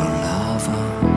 lover.